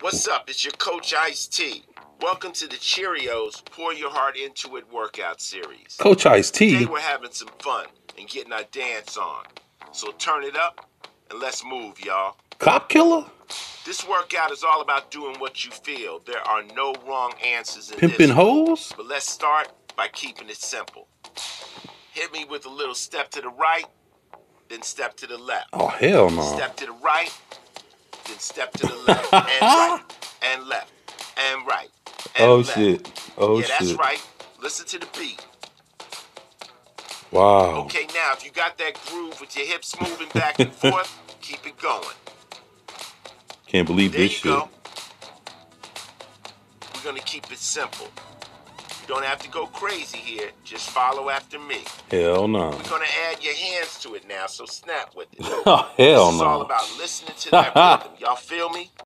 What's up? It's your coach Ice T. Welcome to the Cheerios Pour Your Heart Into It workout series. Coach Ice T. Today we're having some fun and getting our dance on. So turn it up and let's move, y'all. Cop killer? This workout is all about doing what you feel. There are no wrong answers in Pimping this. hoes? But let's start by keeping it simple. Hit me with a little step to the right, then step to the left. Oh hell no. Step to the right, then step to the left, and right, and left, and right. And Oh left. shit. Oh yeah, that's shit. right. Listen to the beat. Wow. Okay, now if you got that groove with your hips moving back and forth, keep it going. Can't believe There this shit. go. We're gonna keep it simple. Don't have to go crazy here. Just follow after me. Hell no. We're gonna add your hands to it now, so snap with it. Oh hell this is all about listening to that rhythm. Y'all feel me?